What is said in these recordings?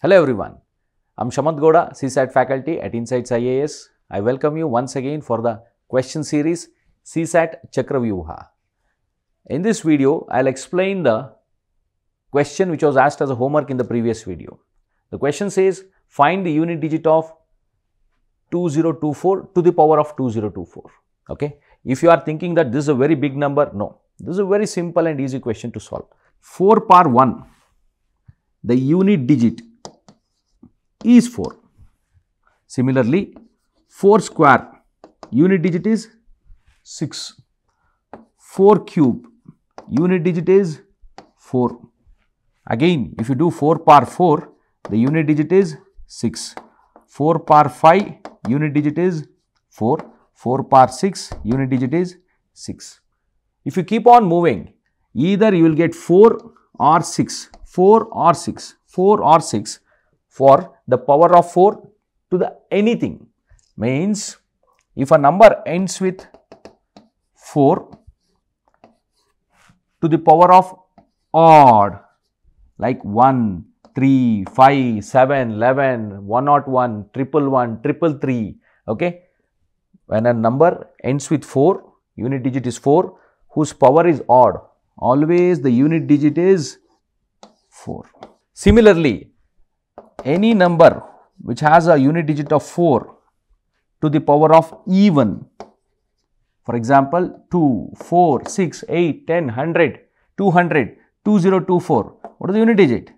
Hello everyone, I'm Shamanth Gowda, CSAT faculty at Insights IAS. I welcome you once again for the question series CSAT Chakravyuha. In this video, I'll explain the question which was asked as a homework in the previous video. The question says, find the unit digit of 2024 to the power of 2024. Okay. If you are thinking that this is a very big number, no. This is a very simple and easy question to solve. 4 power 1, the unit digit is 4. Similarly, 4 square unit digit is 6. 4 cube unit digit is 4. Again, if you do 4 power 4, the unit digit is 6. 4 power 5 unit digit is 4. 4 power 6 unit digit is 6. If you keep on moving, either you will get 4 or 6, 4 or 6, 4 or 6 for the power of 4 to the anything. Means if a number ends with 4 to the power of odd like 1, 3, 5, 7, 11, 101, triple 1, triple 3, okay. When a number ends with 4, unit digit is 4, whose power is odd, always the unit digit is 4. Similarly, any number which has a unit digit of 4 to the power of even, for example, 2, 4, 6, 8, 10, 100, 200, 2024, what is the unit digit?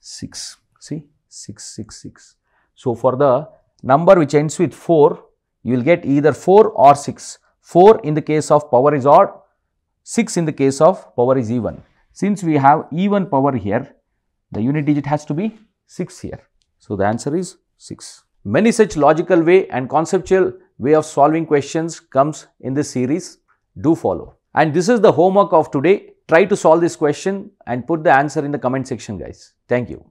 6, see 6, 6, 6. So, for the number which ends with 4, you will get either 4 or 6. 4 in the case of power is odd, 6 in the case of power is even. Since we have even power here, the unit digit has to be 6 here. So, the answer is 6. Many such logical way and conceptual way of solving questions comes in this series. Do follow. And this is the homework of today. Try to solve this question and put the answer in the comment section guys. Thank you.